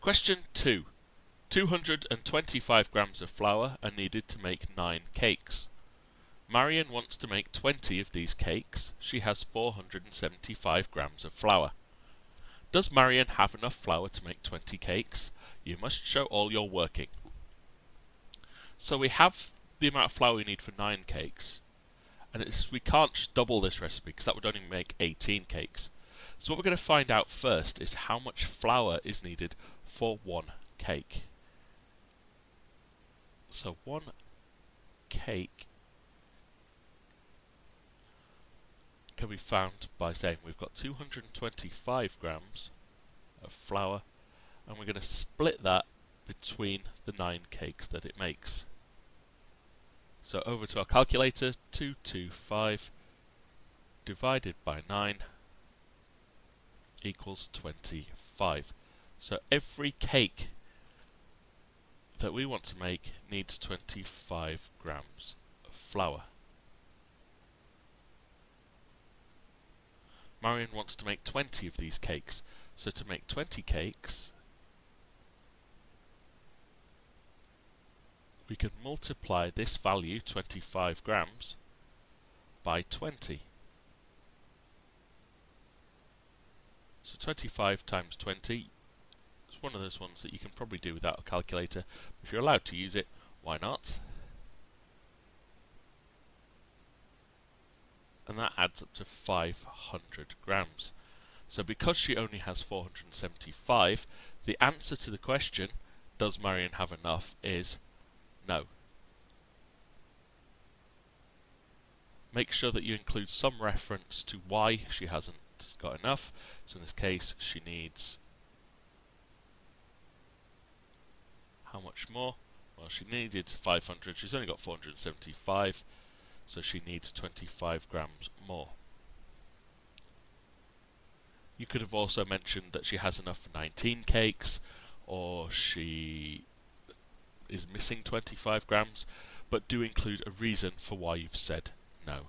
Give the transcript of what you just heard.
Question 2. 225 grams of flour are needed to make 9 cakes. Marion wants to make 20 of these cakes. She has 475 grams of flour. Does Marion have enough flour to make 20 cakes? You must show all your working. So we have the amount of flour we need for 9 cakes. And we can't just double this recipe because that would only make 18 cakes. So what we're going to find out first is how much flour is needed for one cake. So one cake can be found by saying we've got 225 grams of flour and we're going to split that between the 9 cakes that it makes. So over to our calculator, 225 divided by 9 equals 25. So every cake that we want to make needs 25 grams of flour. Marion wants to make 20 of these cakes. So to make 20 cakes, we can multiply this value, 25 grams, by 20. So 25 times 20 is one of those ones that you can probably do without a calculator. If you're allowed to use it, why not? and that adds up to 500 grams. So because she only has 475, the answer to the question, does Marion have enough, is no. Make sure that you include some reference to why she hasn't got enough. So in this case, she needs how much more? Well, she needed 500, she's only got 475 so she needs 25 grams more. You could have also mentioned that she has enough for 19 cakes, or she is missing 25 grams, but do include a reason for why you've said no.